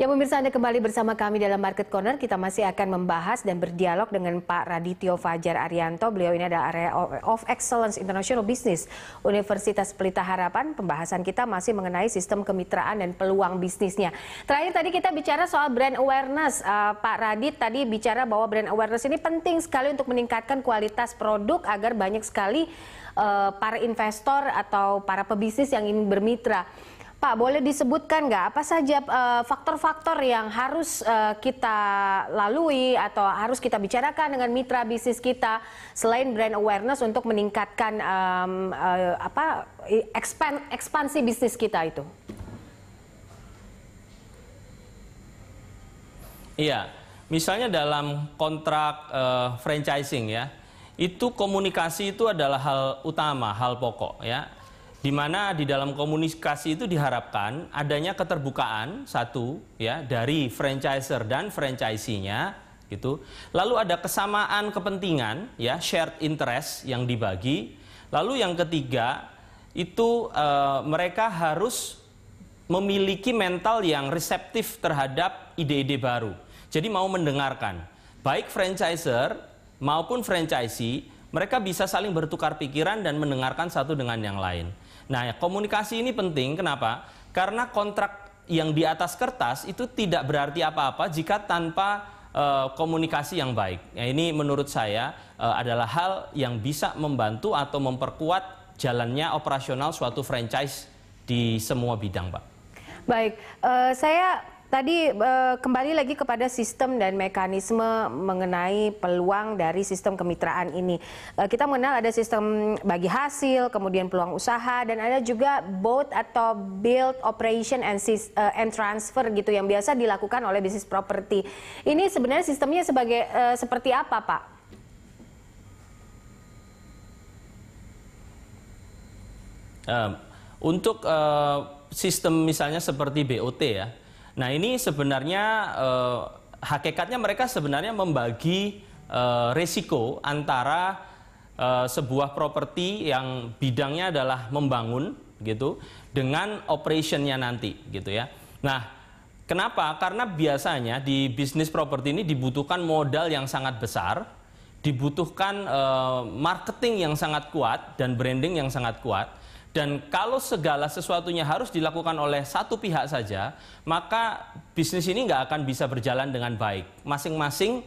Ya pemirsa Anda kembali bersama kami dalam Market Corner. Kita masih akan membahas dan berdialog dengan Pak Radityo Fajar Arianto. Beliau ini adalah Area of Excellence International Business Universitas Pelita Harapan. Pembahasan kita masih mengenai sistem kemitraan dan peluang bisnisnya. Terakhir tadi kita bicara soal brand awareness. Uh, Pak Radit tadi bicara bahwa brand awareness ini penting sekali untuk meningkatkan kualitas produk agar banyak sekali uh, para investor atau para pebisnis yang ingin bermitra. Pak, boleh disebutkan nggak? Apa saja eh, faktor-faktor uh, yang harus uh, kita lalui atau harus kita bicarakan dengan mitra bisnis kita selain brand awareness untuk meningkatkan um, uh, apa expand, ekspansi bisnis kita itu? Iya, misalnya dalam kontrak uh, franchising ya, itu komunikasi itu adalah hal utama, hal pokok ya di mana di dalam komunikasi itu diharapkan adanya keterbukaan satu ya dari franchiser dan franchisee-nya gitu. Lalu ada kesamaan kepentingan ya shared interest yang dibagi. Lalu yang ketiga itu e, mereka harus memiliki mental yang reseptif terhadap ide-ide baru. Jadi mau mendengarkan. Baik franchiser maupun franchisee mereka bisa saling bertukar pikiran dan mendengarkan satu dengan yang lain. Nah, komunikasi ini penting. Kenapa? Karena kontrak yang di atas kertas itu tidak berarti apa-apa jika tanpa uh, komunikasi yang baik. Ya, ini menurut saya uh, adalah hal yang bisa membantu atau memperkuat jalannya operasional suatu franchise di semua bidang, Pak. Baik, uh, saya Tadi uh, kembali lagi kepada sistem dan mekanisme mengenai peluang dari sistem kemitraan ini. Uh, kita mengenal ada sistem bagi hasil, kemudian peluang usaha, dan ada juga both atau build, operation, and, uh, and transfer gitu yang biasa dilakukan oleh bisnis properti. Ini sebenarnya sistemnya sebagai seperti apa, Pak? Um, untuk uh, sistem misalnya seperti BOT ya, Nah ini sebenarnya eh, hakikatnya mereka sebenarnya membagi eh, resiko antara eh, sebuah properti yang bidangnya adalah membangun gitu dengan operationnya nanti gitu ya. Nah kenapa? Karena biasanya di bisnis properti ini dibutuhkan modal yang sangat besar, dibutuhkan eh, marketing yang sangat kuat dan branding yang sangat kuat dan kalau segala sesuatunya harus dilakukan oleh satu pihak saja, maka bisnis ini nggak akan bisa berjalan dengan baik. Masing-masing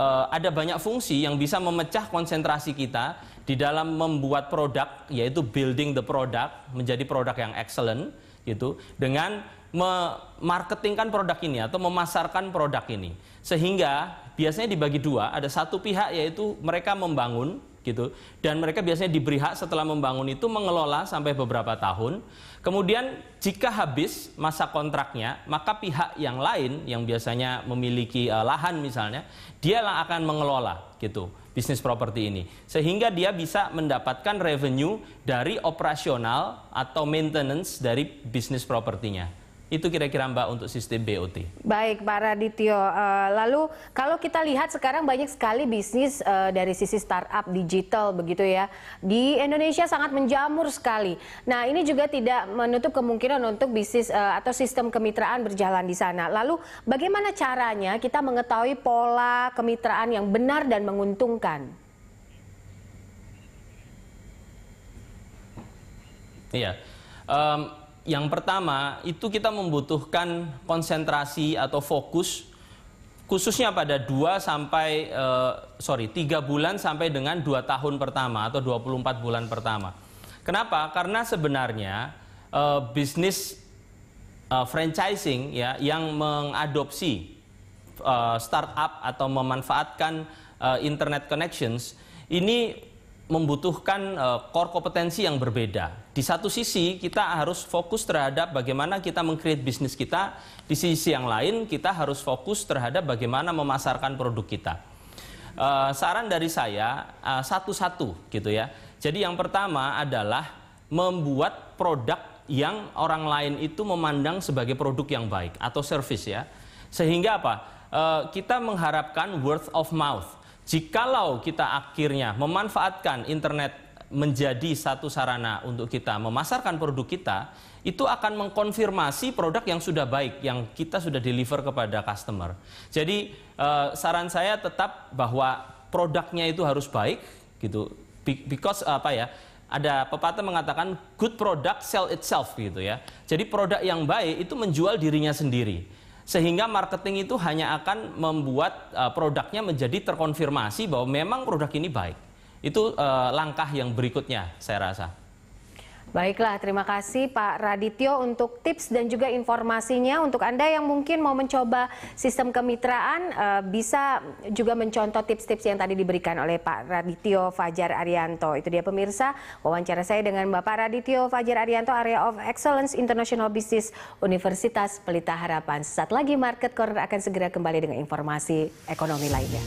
uh, ada banyak fungsi yang bisa memecah konsentrasi kita di dalam membuat produk, yaitu building the product menjadi produk yang excellent, gitu, dengan memarketingkan produk ini atau memasarkan produk ini. Sehingga biasanya dibagi dua, ada satu pihak yaitu mereka membangun gitu. Dan mereka biasanya diberi hak setelah membangun itu mengelola sampai beberapa tahun. Kemudian jika habis masa kontraknya, maka pihak yang lain yang biasanya memiliki uh, lahan misalnya, dia akan mengelola gitu bisnis properti ini. Sehingga dia bisa mendapatkan revenue dari operasional atau maintenance dari bisnis propertinya. Itu kira-kira Mbak untuk sistem BOT. Baik Pak Radityo, uh, lalu kalau kita lihat sekarang banyak sekali bisnis uh, dari sisi startup digital begitu ya. Di Indonesia sangat menjamur sekali. Nah ini juga tidak menutup kemungkinan untuk bisnis uh, atau sistem kemitraan berjalan di sana. Lalu bagaimana caranya kita mengetahui pola kemitraan yang benar dan menguntungkan? Iya. Um, yang pertama itu kita membutuhkan konsentrasi atau fokus khususnya pada 2 sampai uh, sorry 3 bulan sampai dengan 2 tahun pertama atau 24 bulan pertama. Kenapa? Karena sebenarnya uh, bisnis uh, franchising ya yang mengadopsi uh, startup atau memanfaatkan uh, internet connections ini membutuhkan uh, core kompetensi yang berbeda. Di satu sisi kita harus fokus terhadap bagaimana kita mengcreate bisnis kita, di sisi yang lain kita harus fokus terhadap bagaimana memasarkan produk kita. Uh, saran dari saya uh, satu-satu gitu ya. Jadi yang pertama adalah membuat produk yang orang lain itu memandang sebagai produk yang baik atau service ya. Sehingga apa? Uh, kita mengharapkan word of mouth Jikalau kita akhirnya memanfaatkan internet menjadi satu sarana untuk kita memasarkan produk kita, itu akan mengkonfirmasi produk yang sudah baik yang kita sudah deliver kepada customer. Jadi uh, saran saya tetap bahwa produknya itu harus baik gitu because apa ya ada pepatah mengatakan good product sell itself gitu ya. Jadi produk yang baik itu menjual dirinya sendiri. Sehingga marketing itu hanya akan membuat uh, produknya menjadi terkonfirmasi bahwa memang produk ini baik. Itu uh, langkah yang berikutnya saya rasa. Baiklah, terima kasih Pak Radityo untuk tips dan juga informasinya. Untuk Anda yang mungkin mau mencoba sistem kemitraan, uh, bisa juga mencontoh tips-tips yang tadi diberikan oleh Pak Radityo Fajar Arianto. Itu dia pemirsa, wawancara saya dengan Bapak Radityo Fajar Arianto, Area of Excellence International Business Universitas Pelita Harapan. Saat lagi Market Corner akan segera kembali dengan informasi ekonomi lainnya.